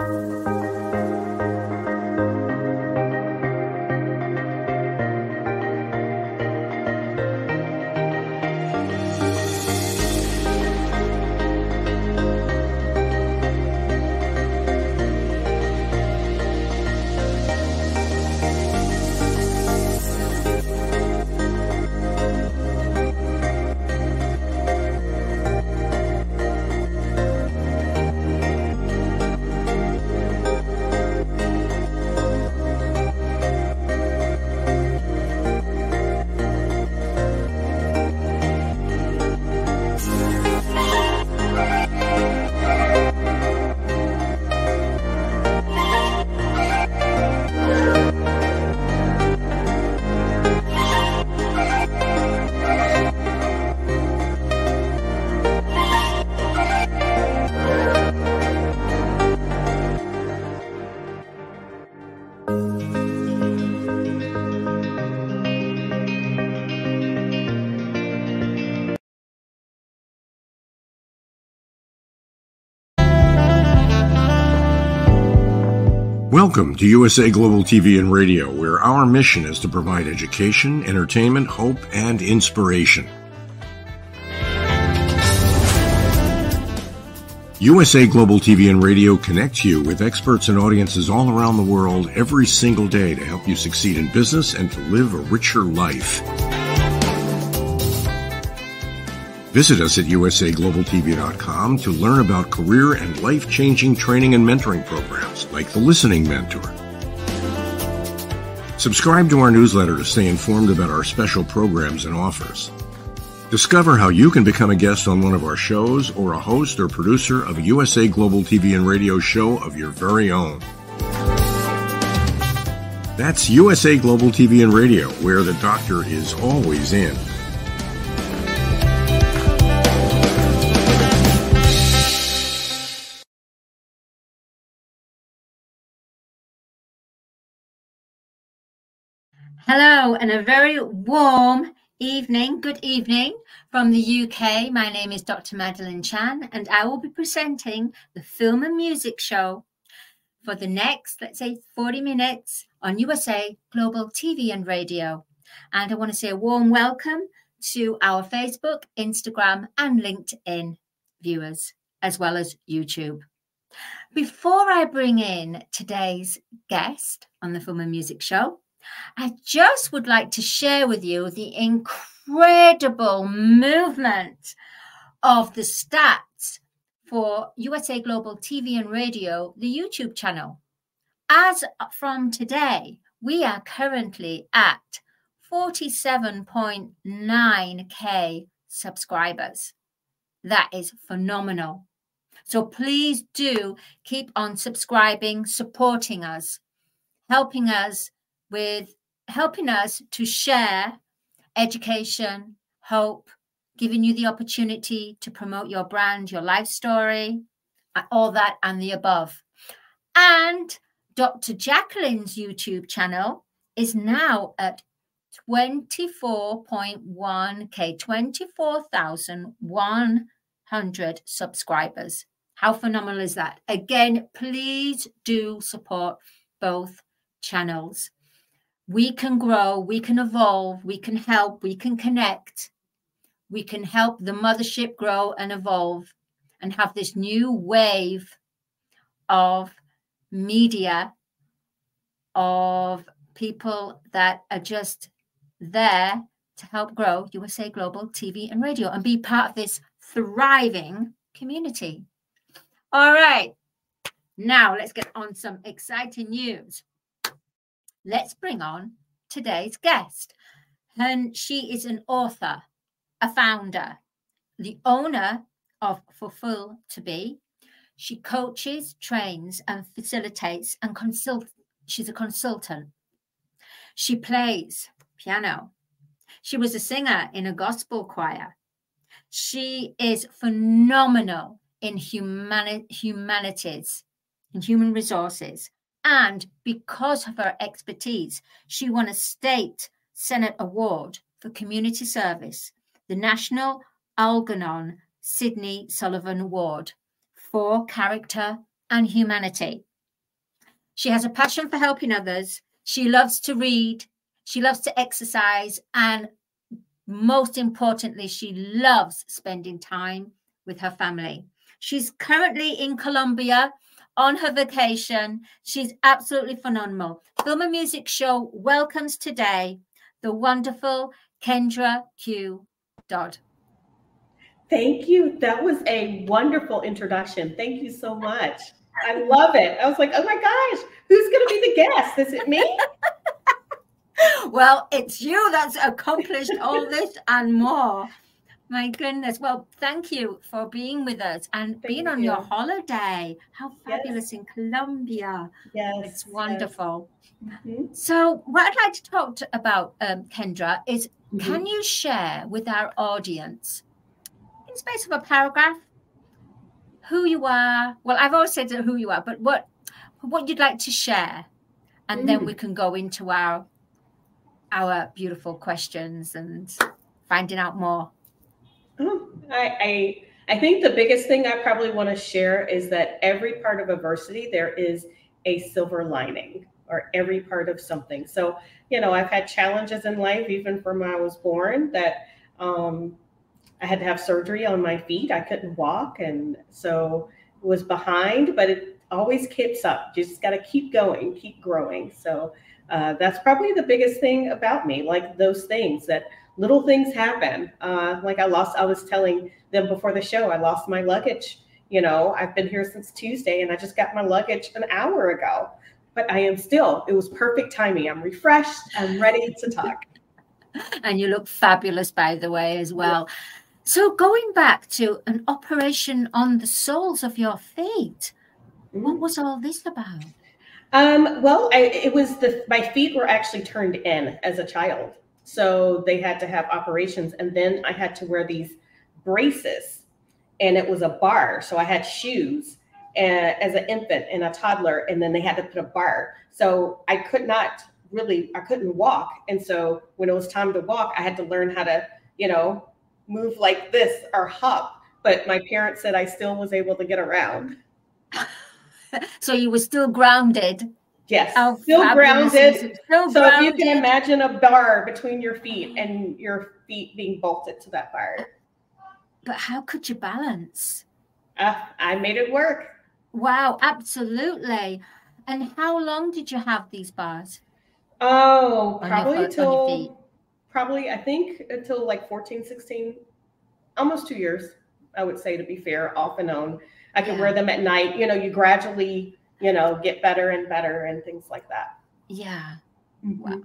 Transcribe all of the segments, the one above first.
Música Welcome to USA Global TV and Radio, where our mission is to provide education, entertainment, hope, and inspiration. USA Global TV and Radio connects you with experts and audiences all around the world every single day to help you succeed in business and to live a richer life. Visit us at usaglobaltv.com to learn about career and life changing training and mentoring programs like the Listening Mentor. Subscribe to our newsletter to stay informed about our special programs and offers. Discover how you can become a guest on one of our shows or a host or producer of a USA Global TV and radio show of your very own. That's USA Global TV and Radio, where the doctor is always in. Hello, and a very warm evening, good evening from the UK. My name is Dr. Madalene Chan, and I will be presenting the film and music show for the next, let's say, 40 minutes on USA Global TV and Radio. And I want to say a warm welcome to our Facebook, Instagram, and LinkedIn viewers, as well as YouTube. Before I bring in today's guest on the Film and Music Show, I just would like to share with you the incredible movement of the stats for USA Global TV and Radio, the YouTube channel. As from today, we are currently at 47.9k subscribers. That is phenomenal. So please do keep on subscribing, supporting us, helping us with helping us to share education, hope, giving you the opportunity to promote your brand, your life story, all that and the above. And Dr. Jacalyn's YouTube channel is now at 24.1k, 24,100 subscribers. How phenomenal is that? Again, please do support both channels we can grow, we can evolve, we can help, we can connect, we can help the mothership grow and evolve and have this new wave of media, of people that are just there to help grow USA Global TV and radio and be part of this thriving community. All right, now let's get on some exciting news let's bring on today's guest. And she is an author, a founder, the owner of Fulfill to Be. She coaches, trains, and facilitates and consult. She's a consultant. She plays piano. She was a singer in a gospel choir. She is phenomenal in humani- humanities, in human resources. And because of her expertise, she won a state Senate award for community service, the National Algernon Sidney Sullivan Award for character and humanity. She has a passion for helping others. She loves to read. She loves to exercise. And most importantly, she loves spending time with her family. She's currently in Colombia on her vacation. She's absolutely phenomenal. Film and Music Show welcomes today the wonderful Kendra Q. Dodd. Thank you. That was a wonderful introduction. Thank you so much. I love it. I was like, oh my gosh, who's going to be the guest? Is it me? well, it's you that's accomplished all this and more. My goodness. Well, thank you for being with us and thank being on you. your holiday. How fabulous yes. in Colombia. Yes. It's wonderful. Yes. Mm-hmm. So, what I'd like to talk to, about, um, Kendra, is mm-hmm. can you share with our audience, in space of a paragraph, who you are? Well, I've always said who you are, but what what you'd like to share, and mm. then we can go into our our beautiful questions and finding out more. Oh, I, I I think the biggest thing I probably want to share is that every part of adversity there is a silver lining or every part of something. So, you know, I've had challenges in life, even from when I was born, that um, I had to have surgery on my feet. I couldn't walk. And so was behind, but it always keeps up. You just got to keep going, keep growing. So uh, that's probably the biggest thing about me, like those things that little things happen. Uh, like I lost, I was telling them before the show, I lost my luggage. You know, I've been here since Tuesday and I just got my luggage an hour ago. But I am still, it was perfect timing. I'm refreshed, I'm ready to talk. and you look fabulous, by the way, as well. So, going back to an operation on the soles of your feet, what mm. was all this about? Um, well, I, it was the my feet were actually turned in as a child. So they had to have operations. And then I had to wear these braces, and it was a bar. So I had shoes and, as an infant and a toddler, and then they had to put a bar. So I could not really, I couldn't walk. And so when it was time to walk, I had to learn how to, you know, move like this or hop. But my parents said I still was able to get around. so you were still grounded Yes, still grounded. Still so grounded. if you can imagine a bar between your feet and your feet being bolted to that bar. But how could you balance? Uh, I made it work. Wow, absolutely. And how long did you have these bars? Oh, probably until probably I think until like 14, 16, almost two years, I would say to be fair, off and on. I could yeah. wear them at night. You know, you gradually you know, get better and better and things like that. Yeah. Mm-hmm. Wow.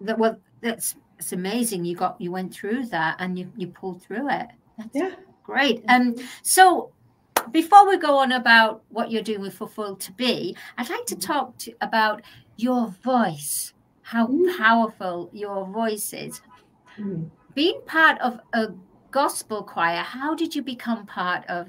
That well, that's it's amazing. You got you went through that and you you pulled through it. That's yeah. great. Um so before we go on about what you're doing with Fulfilled to Be, I'd like to mm-hmm. talk to, about your voice, how mm-hmm. powerful your voice is. Mm-hmm. Being part of a gospel choir, how did you become part of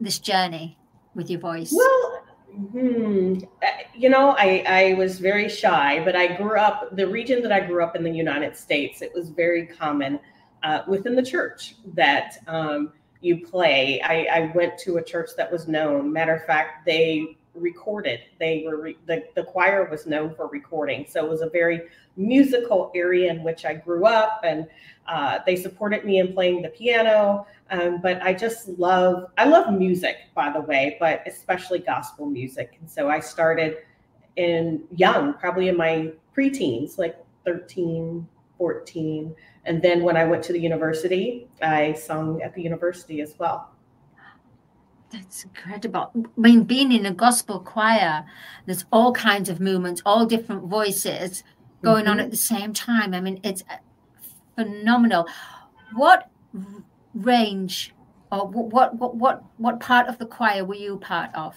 this journey with your voice? Well, Hmm. Uh, you know, I, I was very shy, but I grew up, the region that I grew up in the United States, it was very common uh, within the church that um, you play. I, I went to a church that was known. Matter of fact, they recorded. They were re- the, the choir was known for recording. So it was a very musical area in which I grew up and uh, they supported me in playing the piano. Um, but I just love, I love music, by the way, but especially gospel music. And so I started in young, probably in my preteens, like 13, 14. And then when I went to the university, I sung at the university as well. That's incredible. I mean, being in a gospel choir, there's all kinds of movements, all different voices going mm-hmm. on at the same time. I mean, it's phenomenal. What range or what what what what part of the choir were you part of?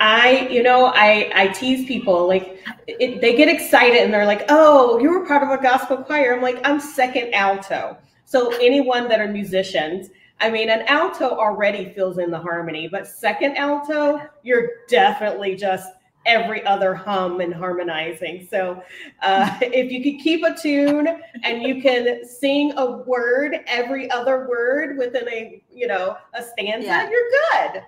I, you know, I I tease people like it, they get excited and they're like, "Oh, you were part of a gospel choir." I'm like, "I'm second alto." So anyone that are musicians, I mean, an alto already fills in the harmony, but second alto, you're definitely just every other hum and harmonizing. So uh, if you could keep a tune and you can sing a word every other word within a you know a stanza, yeah. you're good.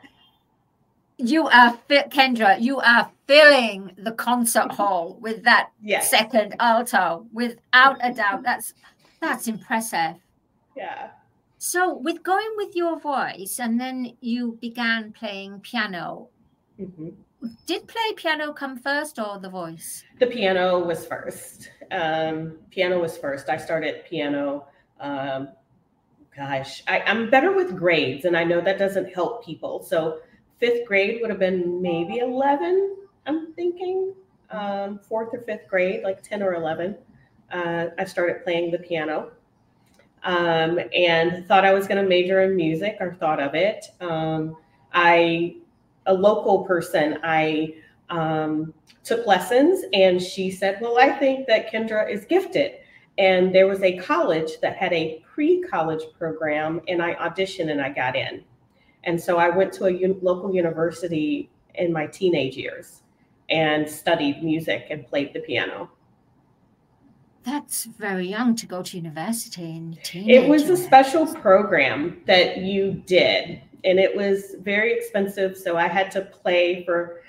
you are Kendra. You are filling the concert hall with that Yes. second alto, without a doubt. That's that's impressive. Yeah. So, with going with your voice, and then you began playing piano. hmm Did play piano come first or the voice? The piano was first. Um, piano was first. I started piano. Um, gosh, I, I'm better with grades, and I know that doesn't help people. So fifth grade would have been maybe 11. I'm thinking um, fourth or fifth grade, like 10 or 11. Uh, I started playing the piano. Um, and thought I was going to major in music, or thought of it. Um, I, a local person, I um, took lessons and she said, Well, I think that Kendra is gifted. And there was a college that had a pre college program, and I auditioned and I got in. And so I went to a un- local university in my teenage years and studied music and played the piano. That's very young to go to university in It was a special program that you did, and it was very expensive. So I had to play for.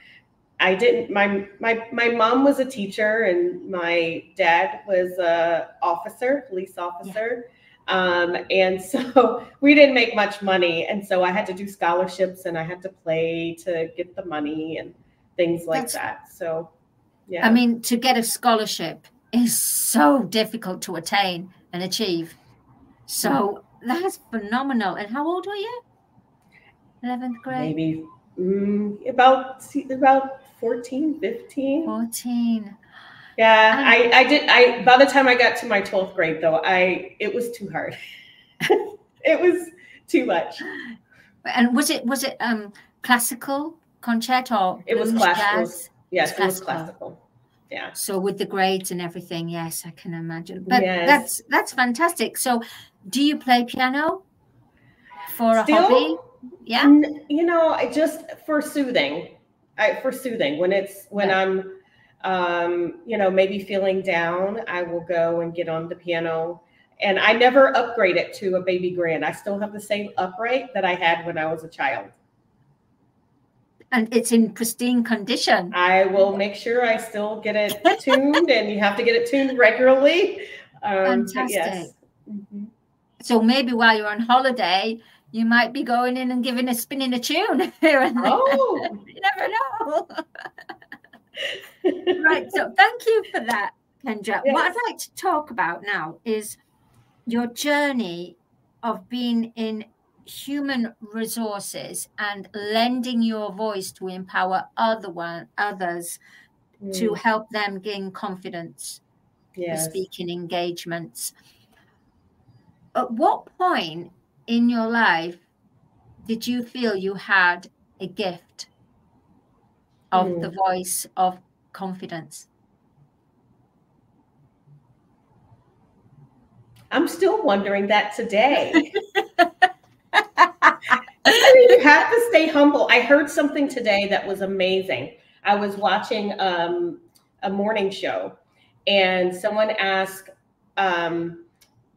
I didn't. My my my mom was a teacher, and my dad was a officer, police officer. Um, and so we didn't make much money, and so I had to do scholarships, and I had to play to get the money and things like That's- that. So, yeah. I mean, to get a scholarship is so difficult to attain and achieve. So that's phenomenal. And how old were you? 11th grade? maybe mm, about about 14 15 14. yeah Um, i i did i by the time i got to my 12th grade though i it was too hard it was too much And was it was it um classical concerto? or It was classical. jazz? yes it was classical. classical yeah So with the grades and everything, yes, I can imagine. But Yes. that's that's fantastic. So do you play piano for a hobby? Yeah. You know i just for soothing I, for soothing when it's when Yeah. i'm um you know maybe feeling down i will go and get on the piano and i never upgrade it to a baby grand i still have the same upright that i had when i was a child And it's in pristine condition. I will make sure I still get it tuned, and you have to get it tuned regularly. Um, but yes. Fantastic. Mhm. So maybe while you're on holiday, you might be going in and giving a spinning a tune here and there. Oh, You never know. right. So thank you for that, Kendra. What I'd like to talk about now is your journey of being in human resources and lending your voice to empower other one others to Mm, help them gain confidence for yes. speaking engagements. At what point in your life did you feel you had a gift of Hmm. the voice of confidence? I'm still wondering that today. I mean, you have to stay humble. I heard something today that was amazing. I was watching um, a morning show, and someone asked, um,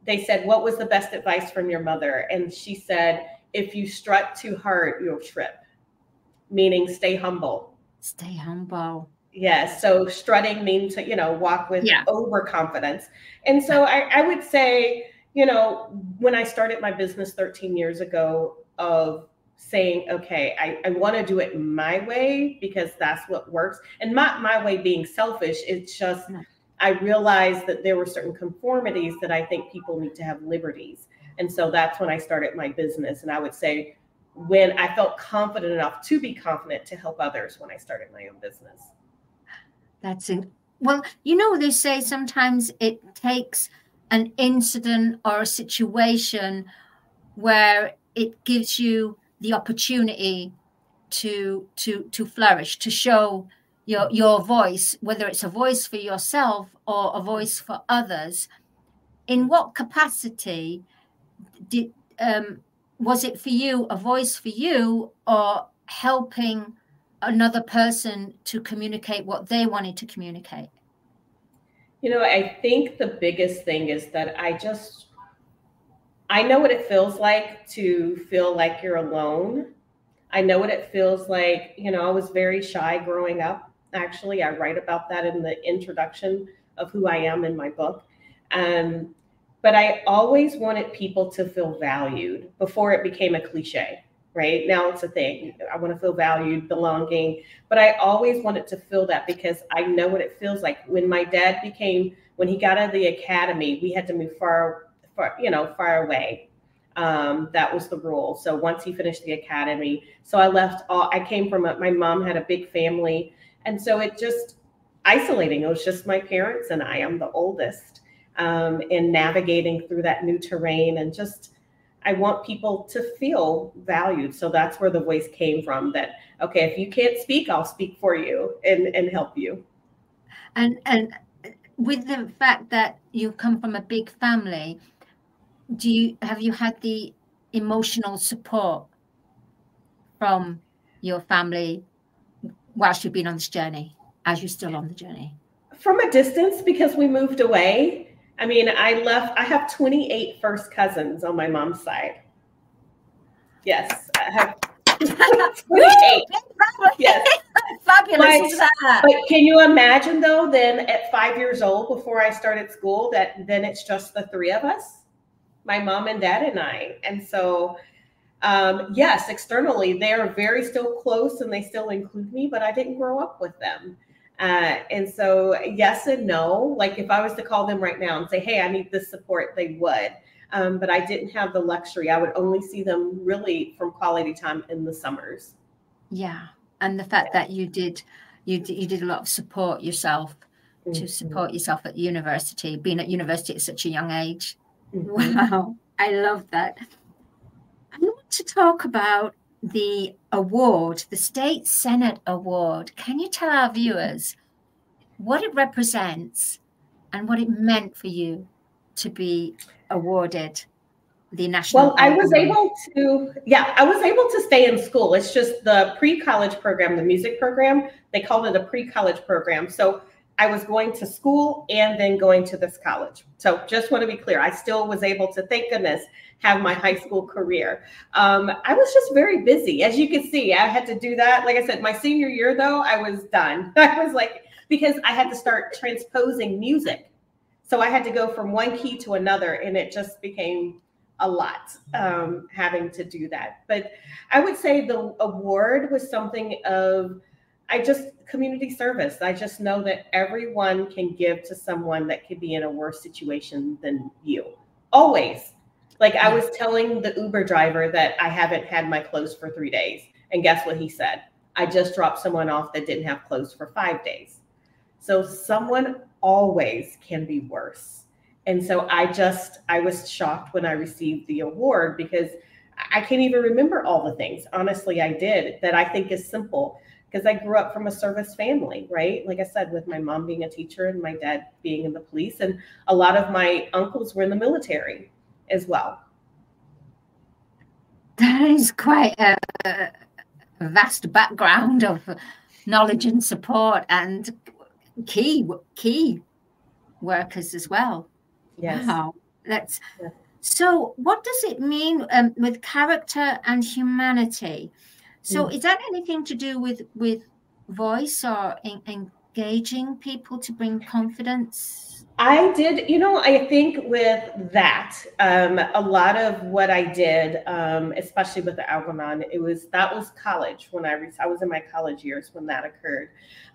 they said, What was the best advice from your mother? And she said, If you strut too hard, you'll trip, meaning stay humble. Stay humble. Yes. So strutting means to, you know, walk with Yeah. overconfidence. And so I, I would say, you know, when I started my business 13 years ago, of saying, okay, I, I want to do it my way because that's what works. And not my way being selfish. It's just. I realized that there were certain conformities that I think people need to have liberties. And so that's when I started my business. And I would say, when I felt confident enough to be confident to help others when I started my own business. That's in, well, you know, they say sometimes it takes an incident or a situation where it gives you the opportunity to to to flourish, to show your your voice, whether it's a voice for yourself or a voice for others. In what capacity did um, was it for you a voice for you or helping another person to communicate what they wanted to communicate You know, I think the biggest thing is that I just I know what it feels like to feel like you're alone. I know what it feels like. You know, I was very shy growing up. Actually, I write about that in the introduction of who I am in my book. Um, but I always wanted people to feel valued before it became a cliche, right? Now it's a thing. I want to feel valued, belonging, but I always wanted to feel that because I know what it feels like. When my dad became, when he got out of the academy, we had to move far, far you know, far away. Um, that was the rule. So once he finished the academy, so I left all, I came from, a, my mom had a big family. And so it just isolating. It was just my parents and I. I'm the oldest um, in navigating through that new terrain and just I want people to feel valued. So that's where the voice came from that okay, if you can't speak, I'll speak for you and and help you. And and with the fact that you come from a big family, do you have you had the emotional support from your family whilst you've been on this journey as you're still on the journey? From a distance because we moved away I mean, I left, I have 28 first cousins on my mom's side. Yes, I have 28. yes. Fabulous. But, but, can you imagine though, then at five years old, before I started school, that then it's just the three of us, my mom and dad and I. And so, um, yes, externally, they are very still close and they still include me, but I didn't grow up with them. Uh, and so, yes and no. Like if I was to call them right now and say, "Hey, I need this support," they would. Um, but I didn't have the luxury. I would only see them really from quality time in the summers. Yeah, and the fact that you did, you did, you did a lot of support yourself mm-hmm. to support yourself at university, being at university at such a young age. Mm-hmm. Wow, I love that. To talk about the award, the State Senate Award. Can you tell our viewers what it represents and what it meant for you to be awarded the national? Well, I was able to, yeah, I was able to stay in school. It's just the pre college program, the music program, they called it a pre college program. So I was going to school and then going to this college. So just want to be clear, I still was able to, thank goodness, have my high school career. Um, I was just very busy. As you can see, I had to do that. Like I said, my senior year, though, I was done. I was like, because I had to start transposing music. So I had to go from one key to another, and it just became a lot um, having to do that. But I would say the award was something of, I just community service. I just know that everyone can give to someone that could be in a worse situation than you. Always. Like I was telling the Uber driver that I haven't had my clothes for three days. And guess what he said? I just dropped someone off that didn't have clothes for five days. So someone always can be worse. And so I just, I was shocked when I received the award because I can't even remember all the things. Honestly, I did that I think is simple because I grew up from a service family, right? Like I said, with my mom being a teacher and my dad being in the police, and a lot of my uncles were in the military as well. That is quite a, a vast background of knowledge and support and key key workers as well. Yes. Wow. That's yeah. so what does it mean um, with character and humanity? So mm. is that anything to do with with voice or in, engaging people to bring confidence? I did, you know, I think with that, um, a lot of what I did, um, especially with the Algernon, it was that was college when I re- I was in my college years when that occurred.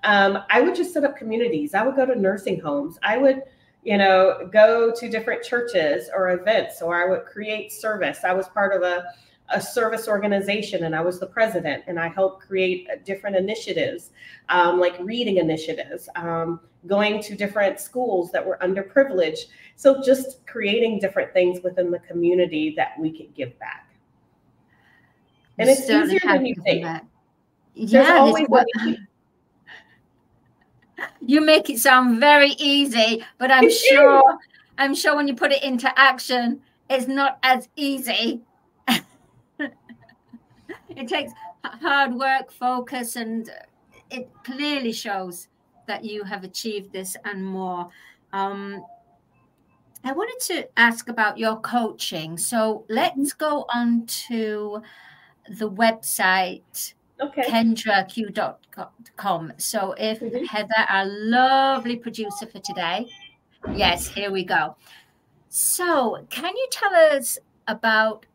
Um, I would just set up communities. I would go to nursing homes. I would, you know, go to different churches or events, or I would create service. I was part of a a service organization and I was the president and I helped create different initiatives um, like reading initiatives, um, going to different schools that were underprivileged. So just creating different things within the community that we could give back. And it's easier than you think. Yeah, always what, you make it sound very easy, but I'm sure I'm sure when you put it into action, it's not as easy it takes hard work, focus, and it clearly shows that you have achieved this and more. Um, I wanted to ask about your coaching. So let's go on to the website Okay. kendraq.com. So if Mhm. Heather, our lovely producer for today, yes, here we go. So can you tell us about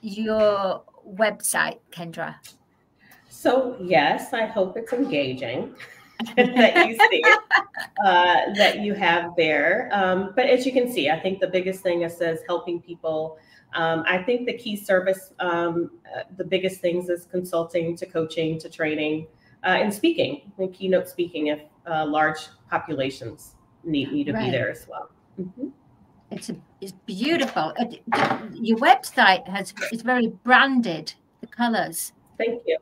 your website, Kendra? So yes, I hope it's engaging that you see uh, that you have there. Um, but as you can see, I think the biggest thing is says helping people. Um, I think the key service, um, uh, the biggest things is consulting to coaching to training uh, and speaking, and keynote speaking if uh, large populations need me to be there as well. Mhm. It's a, it's beautiful. Your website has is very branded. The colors. Thank you.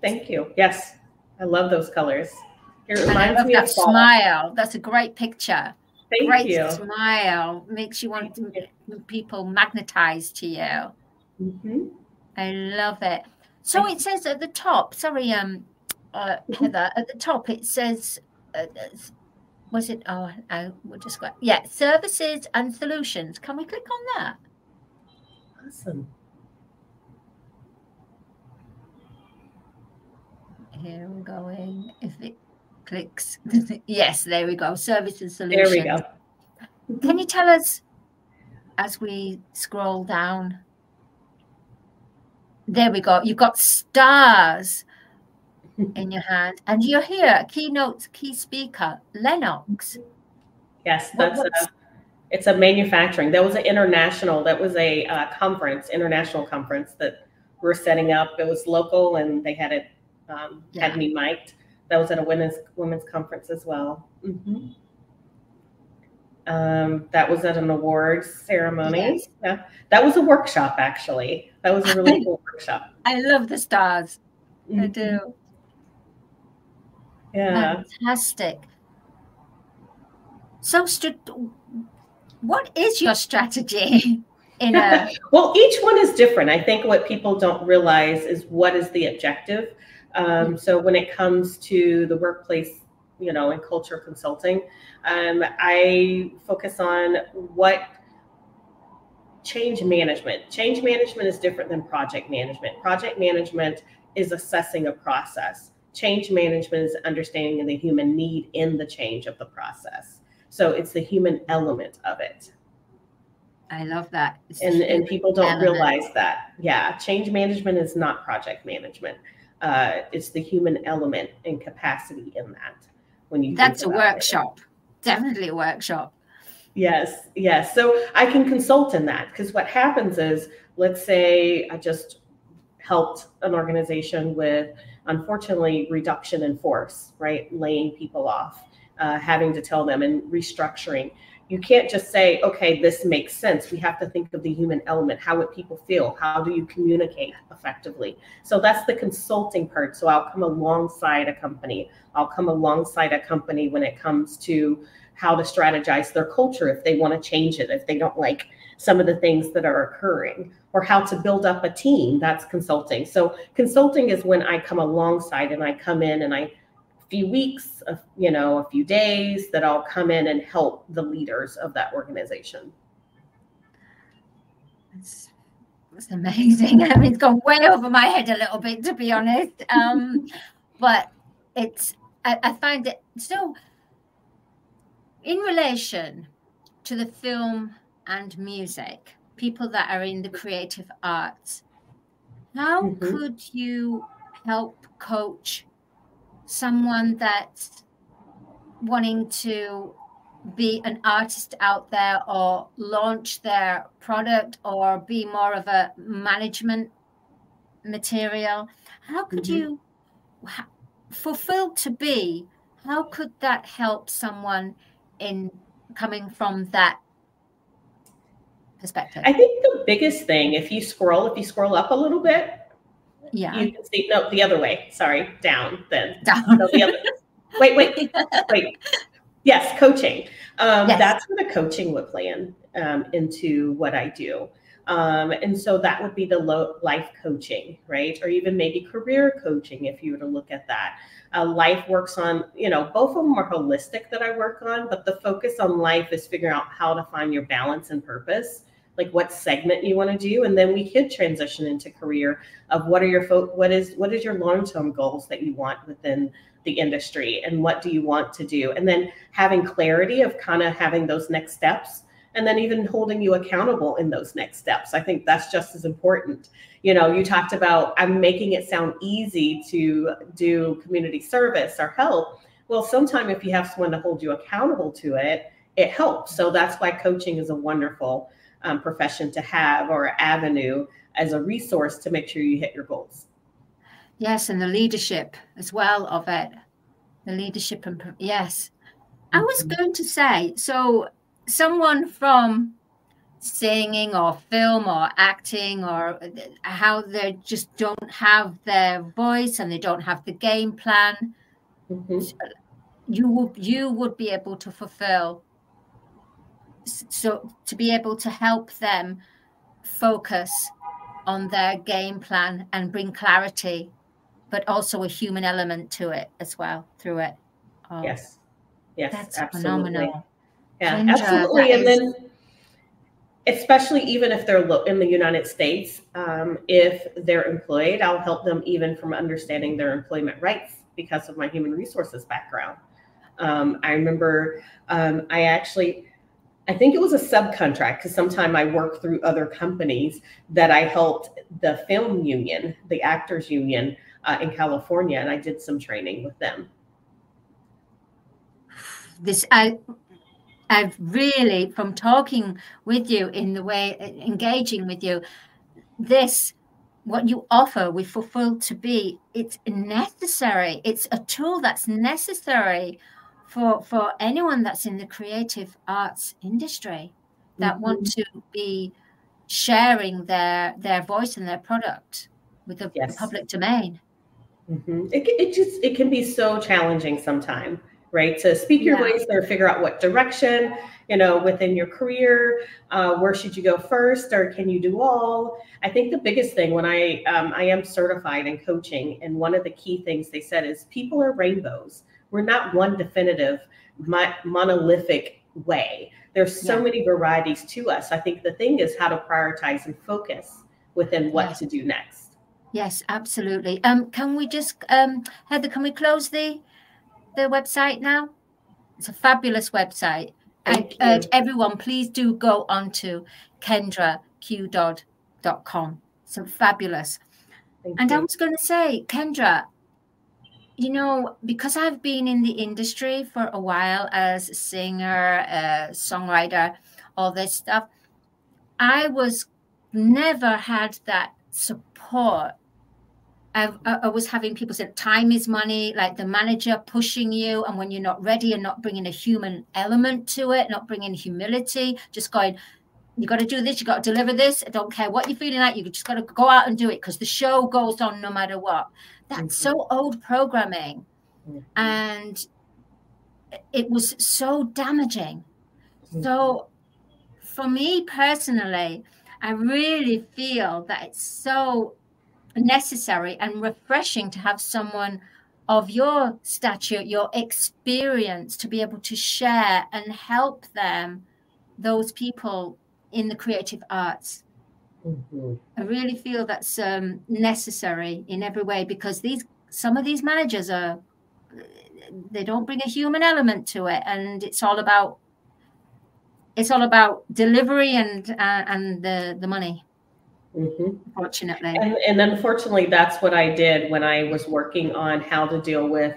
Thank you. Yes, I love those colors. It reminds love me of fall. smile. That's a great picture. Thank great you. smile makes you want to, people magnetized to you. Mhm. I love it. So it says at the top. Sorry, um, uh, Mhm. Heather. At the top it says, uh, was it? Oh, I will just go. Yeah, services and solutions. Can we click on that? Awesome. Here we're going. If it clicks, yes, there we go. Service and There solutions. we go. Can you tell us as we scroll down? There we go. You've got stars in your hand, and you're here. Keynote, key speaker, Lennox. Yes, What- that's what's- a, it's a manufacturing. That was an international. That was a uh, conference, international conference that we're setting up. It was local, and they had it um, Yeah. had me mic'd. That was at a women's women's conference as well. Mhm. Um, that was at an awards ceremony. Yes. Yeah, that was a workshop actually. That was a really cool workshop. I love the stars. I Mhm. do. Yeah. Fantastic. So, what is your strategy in a Well, each one is different. I think what people don't realize is what is the objective. Um, so when it comes to the workplace, you know, and culture consulting, um, I focus on what change management. Change management is different than project management. Project management is assessing a process. Change management is understanding the human need in the change of the process. So it's the human element of it I love that. It's and and people don't element. realize that yeah change management is not project management uh, it's the human element and capacity in that when you That's a about it. workshop. Definitely a workshop. yes yes so i can consult in that because what happens is let's say i just helped an organization with unfortunately reduction in force right? Laying people off uh, having to tell them and restructuring. You can't just say okay this makes sense. We have to think of the human element how would people feel? How do you communicate effectively? So that's the consulting part. So i'll come alongside a company. I'll come alongside a company when it comes to how to strategize their culture if they want to change it if they don't like some of the things that are occurring or how to build up a team that's consulting so consulting is when i come alongside and i come in and i few weeks, a, you know, a few days that I'll come in and help the leaders of that organization. It's, amazing. I mean, it's gone way over my head a little bit, to be honest. Um, but it's, I, I find it so, in relation to the film and music, people that are in the creative arts, how Mhm. could you help coach someone that's wanting to be an artist out there or launch their product or be more of a management material how could Mhm. you ha- fulfilled to be how could that help someone in coming from that perspective I think the biggest thing, if you scroll, if you scroll up a little bit, yeah you can see, no, the other way, sorry, down then. Down. No, the other, wait, wait, wait. Yes, coaching. Um, Yes. That's where the coaching would play in um, into what I do. Um, and so that would be the lo- life coaching, right? Or even maybe career coaching if you were to look at that. Uh, life works on, you know, both of them are holistic that I work on, but the focus on life is figuring out how to find your balance and purpose like what segment you want to do and then we could transition into career of what are your fo- what is what is your long-term goals that you want within the industry and what do you want to do and then having clarity of kind of having those next steps and then even holding you accountable in those next steps. I think that's just as important. You know you talked about i'm making it sound easy to do community service or help. Well sometime if you have someone to hold you accountable to it it helps. So that's why coaching is a wonderful um, profession to have or avenue as a resource to make sure you hit your goals. Yes and the leadership as well of it. The leadership and yes. I was mm-hmm. going to say so someone from singing or film or acting or how they just don't have their voice and they don't have the game plan mm-hmm. you would you would be able to fulfill so to be able to help them focus on their game plan and bring clarity but also a human element to it as well through it oh, yes yes that's absolutely. phenomenal yeah absolutely and then especially even if they're in the united states um, if they're employed i'll help them even from understanding their employment rights because of my human resources background um, i remember um, i actually I think it was a subcontract because sometime I worked through other companies that I helped the film union, the actors union uh, in California, and I did some training with them. This I I've really, from talking with you in the way, engaging with you, this, what you offer, we fulfill to be, it's necessary. It's a tool that's necessary for, for anyone that's in the creative arts industry that mm-hmm. want to be sharing their, their voice and their product with the, yes. public domain. Mm-hmm. It, it just, it can be so challenging sometimes right? To speak your yeah. voice or figure out what direction, you know, within your career, uh, where should you go first, or can you do all? I think the biggest thing when I um, I am certified in coaching, and one of the key things they said is people are rainbows. We're not one definitive, monolithic way. There's so yeah. many varieties to us. I think the thing is how to prioritize and focus within what to do next. Yes, absolutely. Um, can we just, um, Heather? Can we close the the website now? It's a fabulous website. I urge everyone, please do go on to kendraqdodd.com. So fabulous. Thank and you. I was going to say, Kendra, you know, because I've been in the industry for a while as a singer, a songwriter, all this stuff, I was never had that support I, I, was having people say time is money, like the manager pushing you, and when you're not ready and not bringing a human element to it, not bringing humility, just going, you got to do this, you got to deliver this. I don't care what you're feeling like, you just got to go out and do it because the show goes on no matter what. That's mm-hmm. so old programming, mm-hmm. and it was so damaging. Mm-hmm. So, for me personally, I really feel that it's so necessary and refreshing to have someone of your stature, your experience to be able to share and help them, those people in the creative arts. Mm-hmm. I really feel that's um, necessary in every way because these some of these managers are they don't bring a human element to it, and it's all about it's all about delivery and uh, and the the money. Mm-hmm. Unfortunately. And, and, unfortunately, that's what I did when I was working on how to deal with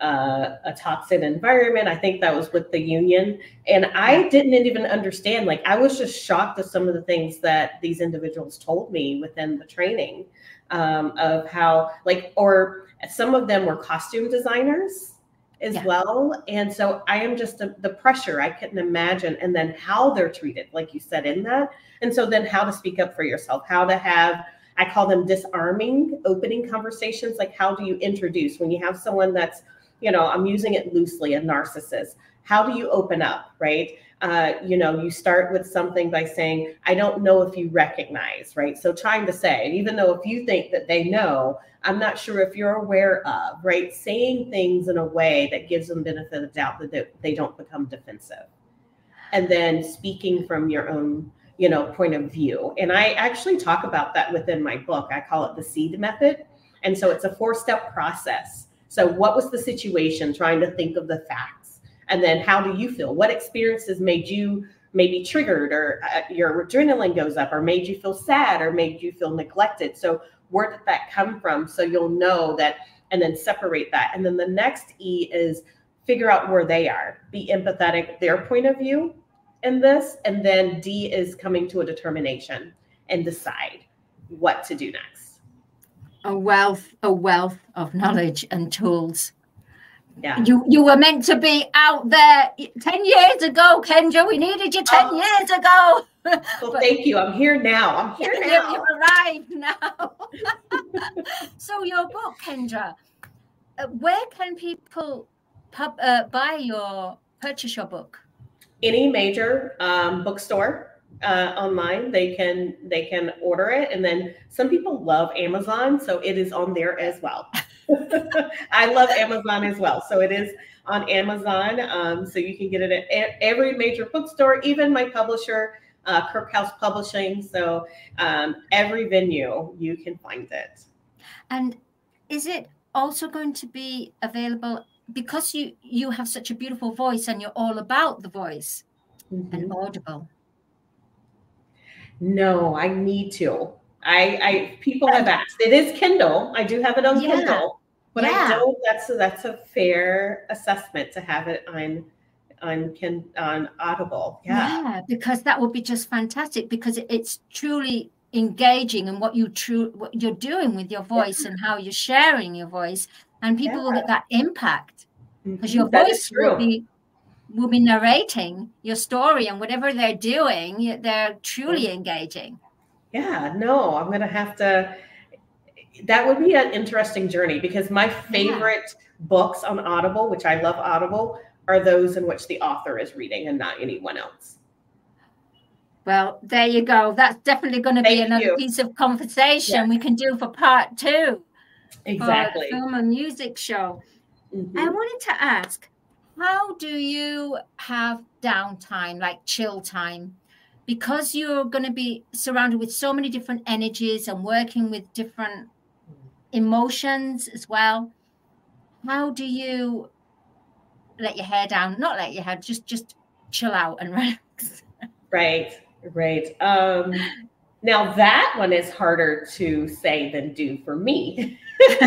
uh, a toxic environment. I think that was with the union. And I didn't even understand. Like, I was just shocked at some of the things that these individuals told me within the training um, of how, like, or some of them were costume designers as yeah. well. And so I am just a, the pressure I couldn't imagine. And then how they're treated, like you said in that. And so then how to speak up for yourself, how to have, I call them disarming opening conversations. Like how do you introduce when you have someone that's, you know, I'm using it loosely, a narcissist. How do you open up, right? Uh, you know, you start with something by saying, I don't know if you recognize, right? So trying to say, even though if you think that they know, I'm not sure if you're aware of, right? Saying things in a way that gives them benefit of doubt that they don't become defensive. And then speaking from your own you know, point of view. And I actually talk about that within my book. I call it the seed method. And so it's a four step process. So, what was the situation? Trying to think of the facts. And then, how do you feel? What experiences made you maybe triggered, or uh, your adrenaline goes up, or made you feel sad, or made you feel neglected? So, where did that come from? So, you'll know that, and then separate that. And then the next E is figure out where they are, be empathetic, their point of view in this. And then D is coming to a determination and decide what to do next. A wealth, a wealth of knowledge and tools. Yeah. You you were meant to be out there 10 years ago, Kendra. We needed you 10 oh. years ago. Well, but, thank you. I'm here now. I'm here now. You arrived now. so your book, Kendra, uh, where can people pub, uh, buy your purchase your book? Any major um, bookstore uh, online, they can they can order it, and then some people love Amazon, so it is on there as well. I love Amazon as well, so it is on Amazon. Um, so you can get it at every major bookstore, even my publisher, uh, Kirk House Publishing. So um, every venue you can find it. And is it also going to be available because you you have such a beautiful voice and you're all about the voice mm-hmm. and audible no i need to i i people have asked it is kindle i do have it on yeah. kindle but yeah. i don't that's a, that's a fair assessment to have it on on can on audible yeah. yeah because that would be just fantastic because it's truly engaging and what you true what you're doing with your voice yeah. and how you're sharing your voice and people will get that impact because mm-hmm. your voice will be will be narrating your story and whatever they're doing they're truly engaging yeah no i'm gonna have to that would be an interesting journey because my favorite yeah. books on audible which i love audible are those in which the author is reading and not anyone else well there you go that's definitely going to be another you. piece of conversation we can do for part two exactly film and music show mm-hmm. i wanted to ask how do you have downtime like chill time because you're going to be surrounded with so many different energies and working with different emotions as well how do you let your hair down not let your hair just just chill out and relax right right um now that one is harder to say than do for me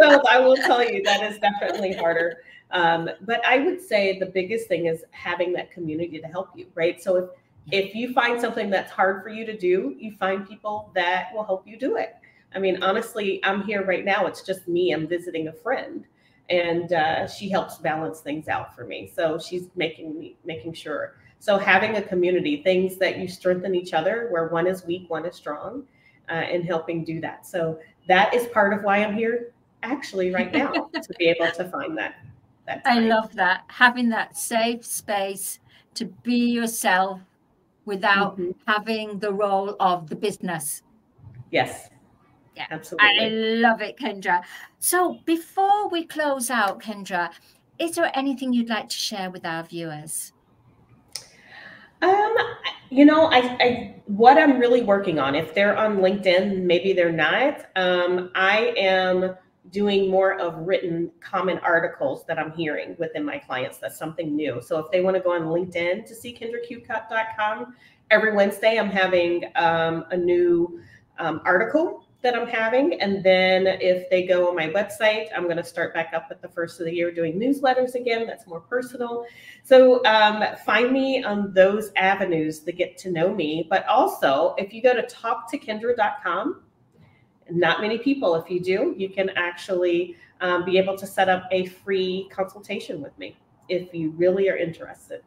so I will tell you that is definitely harder. Um, but I would say the biggest thing is having that community to help you, right? So if if you find something that's hard for you to do, you find people that will help you do it. I mean, honestly, I'm here right now. It's just me. I'm visiting a friend, and uh, she helps balance things out for me. So she's making me making sure. So having a community, things that you strengthen each other, where one is weak, one is strong, uh, and helping do that. So that is part of why I'm here actually right now to be able to find that. that I love that. Having that safe space to be yourself without mm-hmm. having the role of the business. Yes. Yeah, absolutely. I love it, Kendra. So before we close out, Kendra, is there anything you'd like to share with our viewers? Um, you know, I, I what I'm really working on. If they're on LinkedIn, maybe they're not. Um, I am doing more of written common articles that I'm hearing within my clients. That's something new. So if they want to go on LinkedIn to see kendracute.com, every Wednesday I'm having um, a new um, article that I'm having. And then if they go on my website, I'm going to start back up at the first of the year doing newsletters again. That's more personal. So um, find me on those avenues to get to know me. But also, if you go to talktokendra.com, not many people, if you do, you can actually um, be able to set up a free consultation with me if you really are interested.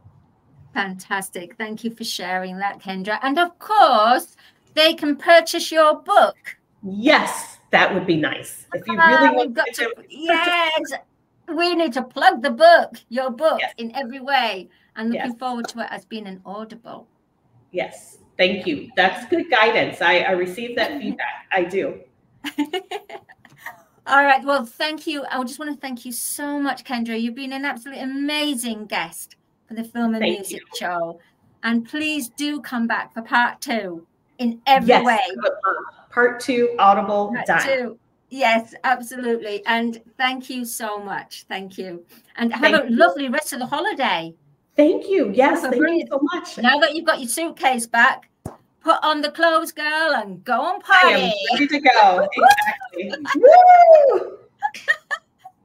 Fantastic. Thank you for sharing that, Kendra. And of course, they can purchase your book. Yes, that would be nice. If you really uh, want to, to yes, we need to plug the book, your book, yes. in every way. And looking yes. forward to it as being an audible. Yes, thank you. That's good guidance. I, I received that feedback. I do. All right. Well, thank you. I just want to thank you so much, Kendra. You've been an absolutely amazing guest for the Film and thank Music you. Show. And please do come back for part two in every yes, way. Part two, Audible, Part done. two. Yes, absolutely. And thank you so much. Thank you. And have Thank a you. lovely rest of the holiday. Thank you. Yes, Oh, thank brilliant. you so much. Now that you've got your suitcase back, put on the clothes, girl, and go on party. I am ready to go. Exactly. Woo!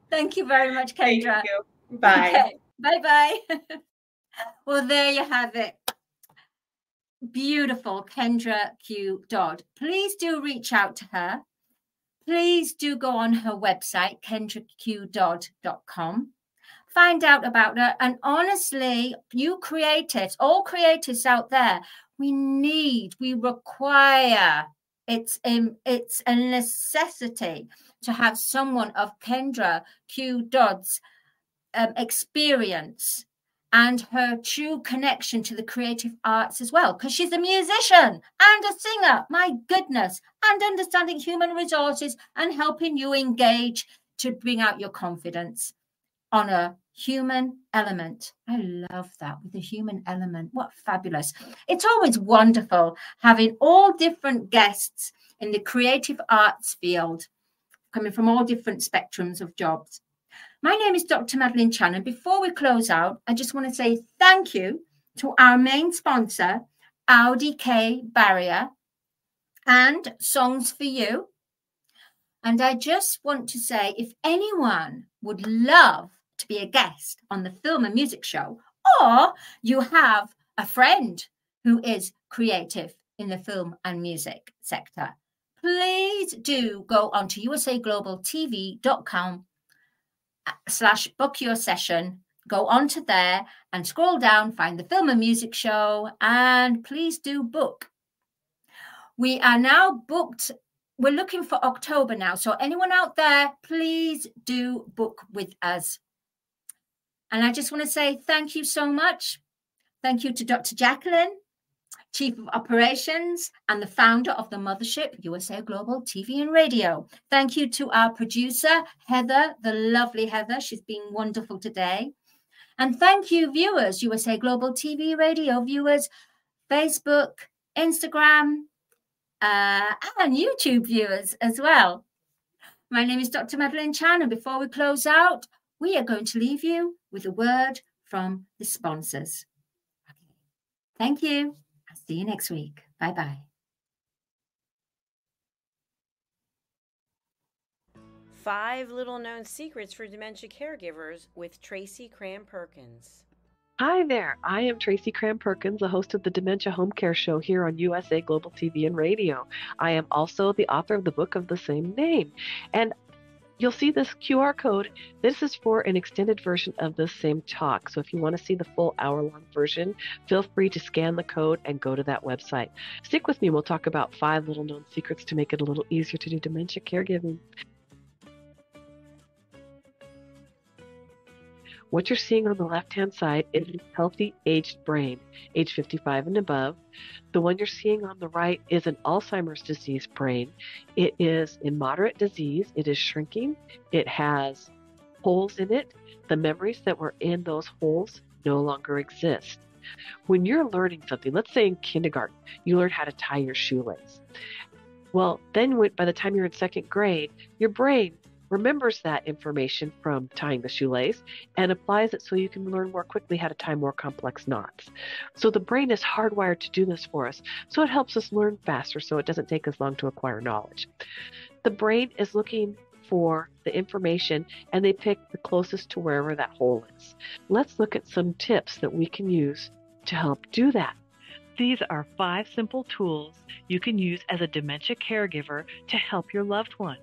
Thank you very much, Kendra. Thank you. Bye. Okay. Bye bye. well, there you have it. Beautiful Kendra Q. Dodd. Please do reach out to her. Please do go on her website, kendraqdodd.com. Find out about her. And honestly, you creatives, all creatives out there, we need, we require, it's, um, it's a necessity to have someone of Kendra Q. Dodd's um, experience and her true connection to the creative arts as well, because she's a musician and a singer, my goodness, and understanding human resources and helping you engage to bring out your confidence on a human element. I love that with the human element. What fabulous. It's always wonderful having all different guests in the creative arts field coming from all different spectrums of jobs. My name is Dr. Madalene Chan, and before we close out, I just want to say thank you to our main sponsor, Audi K Barrier and Songs for You. And I just want to say if anyone would love to be a guest on the film and music show, or you have a friend who is creative in the film and music sector, please do go on to usaglobaltv.com slash book your session. Go on to there and scroll down, find the film and music show, and please do book. We are now booked. We're looking for October now. So, anyone out there, please do book with us. And I just want to say thank you so much. Thank you to Dr. Jacalyn, Chief of Operations and the founder of the mothership, USA Global TV and Radio. Thank you to our producer, Heather, the lovely Heather. She's been wonderful today. And thank you, viewers, USA Global TV Radio viewers, Facebook, Instagram, uh, and YouTube viewers as well. My name is Dr. Madalene Chan, and before we close out, we are going to leave you with a word from the sponsors. Thank you. I'll see you next week. Bye bye. Five little known secrets for dementia caregivers with Tracy Cram Perkins. Hi there. I am Tracy Cram Perkins, the host of the Dementia Home Care Show here on USA Global TV and Radio. I am also the author of the book of the same name. And you'll see this QR code. This is for an extended version of the same talk. So if you want to see the full hour long version, feel free to scan the code and go to that website. Stick with me. We'll talk about five little known secrets to make it a little easier to do dementia caregiving. What you're seeing on the left hand side is a healthy aged brain, age 55 and above. The one you're seeing on the right is an Alzheimer's disease brain. It is in moderate disease, it is shrinking, it has holes in it. The memories that were in those holes no longer exist. When you're learning something, let's say in kindergarten, you learn how to tie your shoelace. Well, then by the time you're in second grade, your brain remembers that information from tying the shoelace and applies it so you can learn more quickly how to tie more complex knots. So the brain is hardwired to do this for us. So it helps us learn faster so it doesn't take us long to acquire knowledge. The brain is looking for the information and they pick the closest to wherever that hole is. Let's look at some tips that we can use to help do that. These are five simple tools you can use as a dementia caregiver to help your loved one.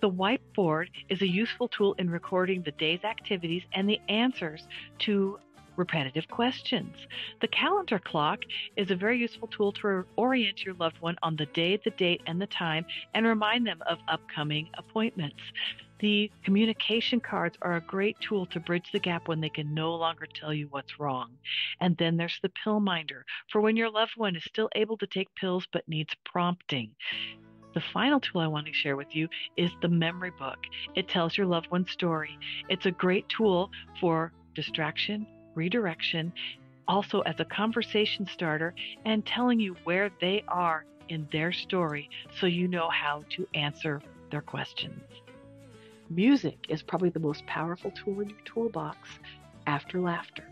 The whiteboard is a useful tool in recording the day's activities and the answers to repetitive questions. The calendar clock is a very useful tool to orient your loved one on the day, the date, and the time and remind them of upcoming appointments. The communication cards are a great tool to bridge the gap when they can no longer tell you what's wrong. And then there's the pill minder for when your loved one is still able to take pills but needs prompting. The final tool I want to share with you is the memory book. It tells your loved one's story. It's a great tool for distraction, redirection, also as a conversation starter and telling you where they are in their story so you know how to answer their questions. Music is probably the most powerful tool in your toolbox after laughter.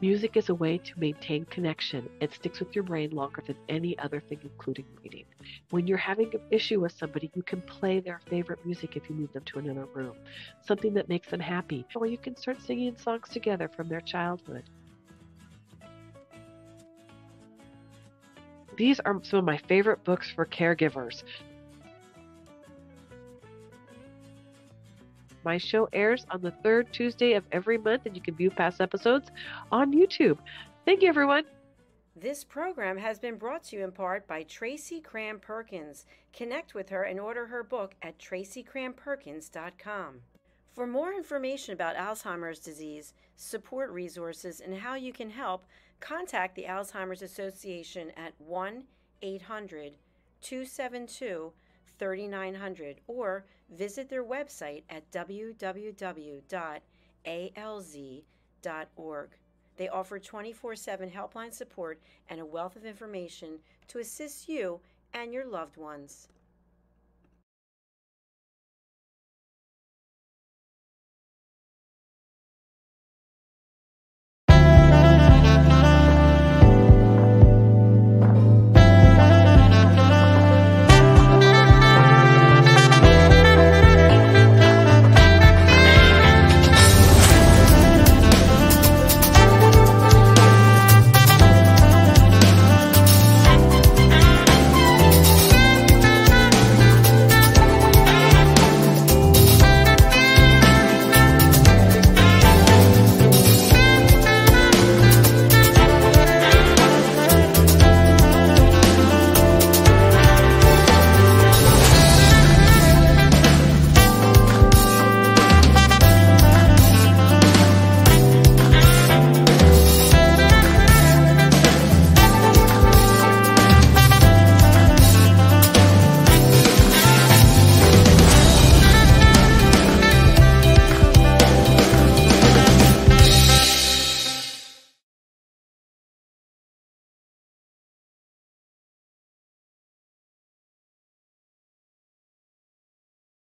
Music is a way to maintain connection. It sticks with your brain longer than any other thing, including reading. When you're having an issue with somebody, you can play their favorite music if you move them to another room, something that makes them happy, or you can start singing songs together from their childhood. These are some of my favorite books for caregivers. My show airs on the third Tuesday of every month, and you can view past episodes on YouTube. Thank you, everyone. This program has been brought to you in part by Tracy Cram Perkins. Connect with her and order her book at tracycramperkins.com. For more information about Alzheimer's disease, support resources, and how you can help, contact the Alzheimer's Association at 1 800 272 3900 or visit their website at www.alz.org. They offer 24 7 helpline support and a wealth of information to assist you and your loved ones.